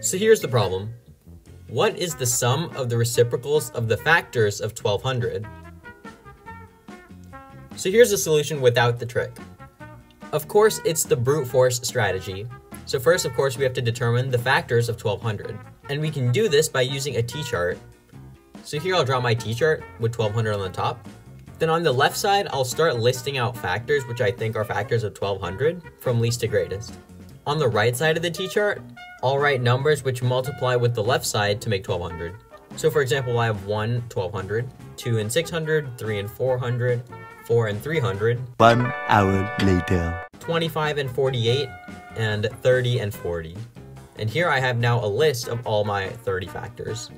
So here's the problem. What is the sum of the reciprocals of the factors of 1200? So here's the solution without the trick. Of course, it's the brute force strategy. So first, of course, we have to determine the factors of 1200. And we can do this by using a t-chart. So here I'll draw my t-chart with 1200 on the top. Then on the left side, I'll start listing out factors which I think are factors of 1200 from least to greatest. On the right side of the t-chart, I'll write numbers which multiply with the left side to make 1200. So for example, I have 1, 1200, 2 and 600, 3 and 400, 4 and 300. One hour later. 25 and 48, and 30 and 40. And here I have now a list of all my 30 factors.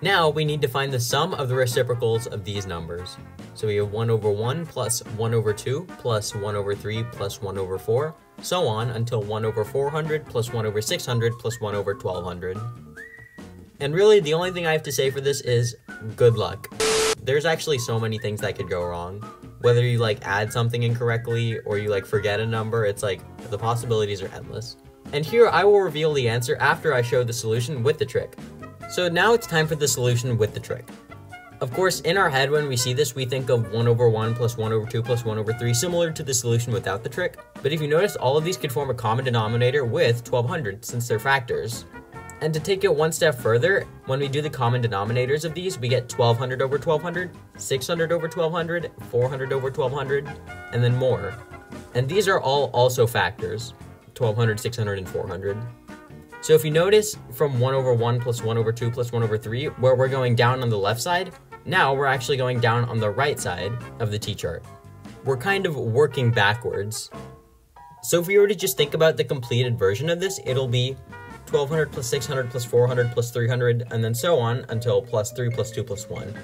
Now we need to find the sum of the reciprocals of these numbers. So we have 1 over 1 plus 1 over 2 plus 1 over 3 plus 1 over 4 so on until 1 over 400 plus 1 over 600 plus 1 over 1200. And really, the only thing I have to say for this is good luck. There's actually so many things that could go wrong. Whether you like add something incorrectly or you like forget a number, it's like the possibilities are endless. And here I will reveal the answer after I show the solution with the trick. So now it's time for the solution with the trick. Of course, in our head when we see this, we think of 1 over 1 plus 1 over 2 plus 1 over 3, similar to the solution without the trick. But if you notice, all of these could form a common denominator with 1200, since they're factors. And to take it one step further, when we do the common denominators of these, we get 1200 over 1200, 600 over 1200, 400 over 1200, and then more. And these are all also factors, 1200, 600, and 400. So if you notice from 1 over 1 plus 1 over 2 plus 1 over 3, where we're going down on the left side, now we're actually going down on the right side of the t-chart. We're kind of working backwards. So if we were to just think about the completed version of this, it'll be 1200 plus 600 plus 400 plus 300, and then so on until plus 3 plus 2 plus 1. And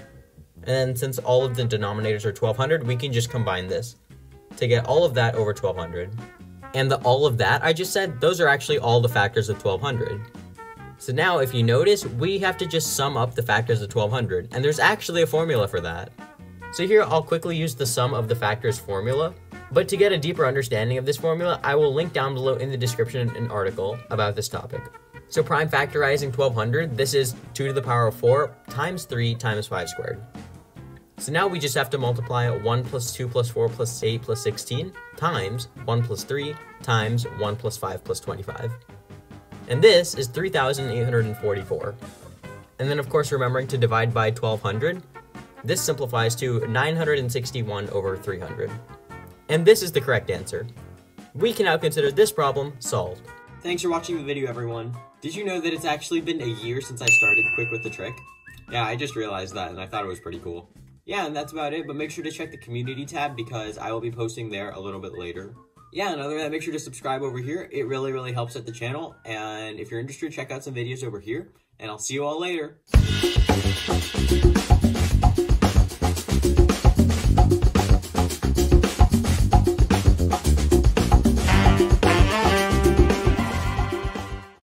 then since all of the denominators are 1200, we can just combine this to get all of that over 1200. And the all of that I just said, those are actually all the factors of 1200. So now if you notice, we have to just sum up the factors of 1200, and there's actually a formula for that. So here I'll quickly use the sum of the factors formula, but to get a deeper understanding of this formula, I will link down below in the description an article about this topic. So prime factorizing 1200, this is 2 to the power of 4 times 3 times 5 squared. So now we just have to multiply 1 plus 2 plus 4 plus 8 plus 16 times 1 plus 3 times 1 plus 5 plus 25 and this is 3,844. And then of course remembering to divide by 1200, this simplifies to 961 over 300. And this is the correct answer. We can now consider this problem solved. Thanks for watching the video everyone. Did you know that it's actually been a year since I started Quick with the Trick? Yeah, I just realized that and I thought it was pretty cool. Yeah, and that's about it, but make sure to check the community tab because I will be posting there a little bit later yeah, and other than that, make sure to subscribe over here. It really, really helps out the channel. And if you're interested, check out some videos over here. And I'll see you all later.